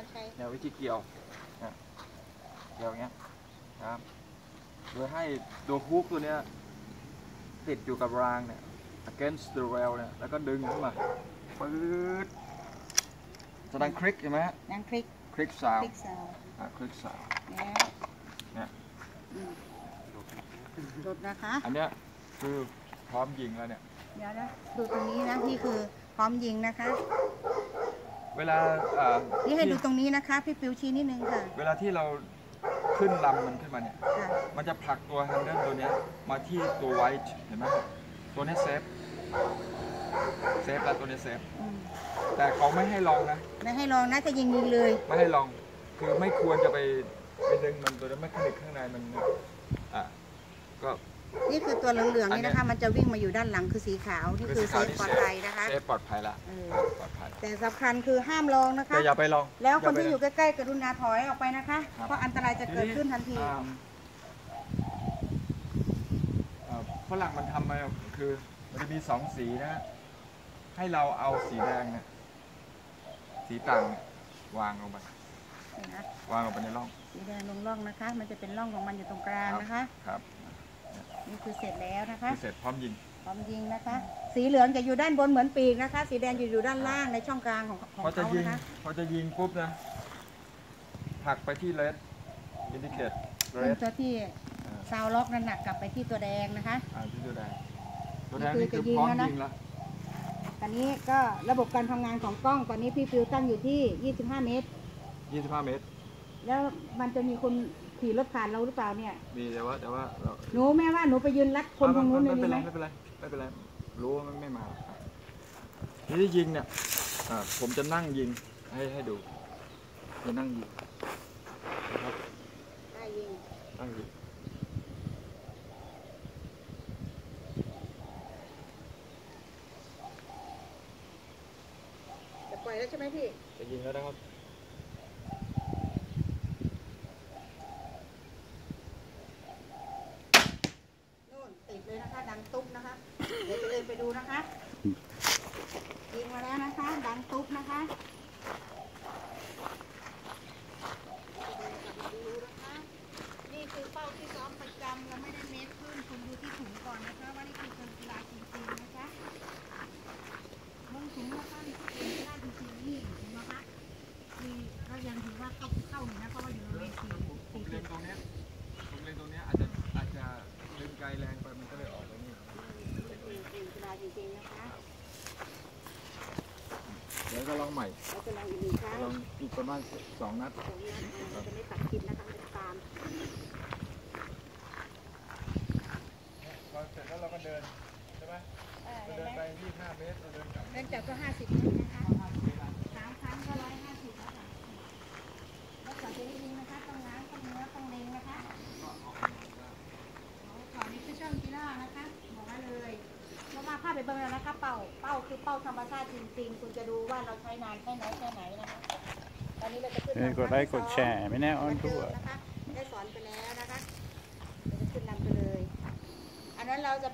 ารย์ชัยเนี่ยวิธีเกี่ยวเนี่ยเกี่ยวอย่างเงี้ยนะครับ โดยให้ตัว hook ตัวเนี้ยติดอยู่กับรางเนี่ย against the rail เนี่ย แล้วก็ดึงขึ้นมาปื๊ดจะดังคลิกใช่ไหมฮะดังคลิก click sound click sound อะ click sound แล้วเนี่ยอืมหลุดนะคะ อันเนี้ยคือพร้อมยิงแล้วเนี่ย เดี๋ยวนะดูตรงนี้นะนี่คือพร้อมยิงนะคะ เวลาเอ่อนี่ให้ดูที่ตรงนี้นะคะ พี่ปิวชี้นิดนึงค่ะเวลาที่เราขึ้นลำมันขึ้นมาเนี่ย ค่ะมันจะผลักตัว handle ตัวเนี้ยมาที่ตัว white เห็นไหมตัวนี้ safe safe แล้วตัวนี้ safe อืมแต่เขาไม่ให้ลองนะ ไม่ให้ลองนะจะยิงยิงเลยไม่ให้ลอง คือไม่ควรจะไปไปดึงมันตัวนั้นไม่คลิกข้างในมันอะก็ นี่คือตัวเหลืองๆอันนี่เนี้ยนะคะ มันจะวิ่งมาอยู่ด้านหลังคือสีขาวนี่คือเซฟปลอดภัยนะคะเซฟปลอดภัยละเออปลอดภัยแต่สำคัญคือห้ามลองนะคะแต่อย่าไปลอง แล้วคนที่าไปอยู่ใกล้ๆกรุณาถอยออกไปนะคะครับเพราะอันตรายจะเกิดขึ้นทันทีอ่าเอ่อฝรั่งมันทำมาคือมันจะมีสองสีนะ ให้เราเอาสีแดงเนี่ยสีต่างเนี่ยวางลงไปนะวางลงไปในร่องสีแดงลงร่องนะคะ มันจะเป็นร่องของมันอยู่ตรงกลางนะคะครับ นี่คือเสร็จแล้วนะคะ คือเสร็จพร้อมยิง พร้อมยิงนะคะ สีเหลืองจะอยู่ด้านบนเหมือนปีกนะคะ สีแดงจะอยู่ด้านล่างในช่องกลางของของพอจะเขายิงนะคะ พอจะยิงปุ๊บนะ ผลักไปที่เลสอินดิเคตเรเป็นสตัวที่ซาวล็อกนั่นหนักกลับไปที่ตัวแดงนะคะ อ่าที่ตัวแดงตัวแดงนี่นี่คืคืออพร้อมจะยิงแล้วนะยิงแล้วตอนนี้ก็ระบบการทำงานของกล้องตอนนี้พี่ฟิวตั้งอยู่ที่ 25 เมตร 25 เมตร แล้วมันจะมีคน ขี่รถผ่านเราหรือเปล่าเนี่ย มีแต่ว่าแต่ว่าเราหนูแม่ว่าหนูไปยืนรัดคนตรงนู้นเลยไม่ดีเป็นไหไรมไม่เป็นไรไม่เป็นไรรู้ว่ามันไม่มาครับทีนี้ยิงเนี่ยอ่าผมจะนั่งยิงให้ให้ดูจะนั่งยิงนะครับได้ยิงนั่งยิงจะปล่อยแล้วใช่ไหมพี่จะยิงแล้วนะครับ นู่นติ ดังตุ๊บนะคะ เดี๋ยวจะเดินไปดูนะคะ ยิงมาแล้วนะคะ ดังตุ๊บนะคะนี่คือเป้าที่ซ้อมประจำเราไม่ได้เมตรขึ้นคุณดูที่ถุงก่อนนะคะ ว่านี่คือกีฬาจริงๆนะคะลงถุงนะคะนี่คือกีฬาจริงๆนี่เห็นไหมคะนี่ก็ยังถือว่าเข้าเข้าอยู่นะเพราะว่าอยู่บริเวณสี่ผมเล็จุงดตรงนี้ยผมเล็งตรงนี้อาจจะอาจจะดึงไกลแรงไปมันก็เลยออกไปนี่ เป็นกีฬาจริงๆนะคะ เดี๋ยวก็ลองใหม่เราจะลองอีกหนึ่งครั้งลองอีกประมาณสองนัดตรงนี้เราจะไม่ตัดกินนะคะมันจะตามพอเสร็จแล้วเราก็เดินใช่ไหมเราเดินไป25เมตรเราเดินกลับเนื่องจากก็ห้าสิบนิดนะคะสามครั้งก็ร้อยห้าสิบแล้วค่ะแล้วก่อนจะได้ยิงนะคะต้องล้างต้องเนื้อต้องเล็งนะคะก่อนนี้คือช่องกีฬานะคะบอกไว้เลย แล้วมาภาพไปเบิ่งแล้วนะคะเป้าเป้าคือเป้าธรรมชาติจริงๆ คุณจะดูว่าเราใช้นานแค่ไหนแค่ไหนนะคะตอนนี้เราจะขึ้นเออกดไลค์กดแชร์ไม่แน่ออนทั่วนะคะได้สอนไปแล้วนะคะเดี๋ยวจะขึ้นนำไปเลย อันนั้นเราจะ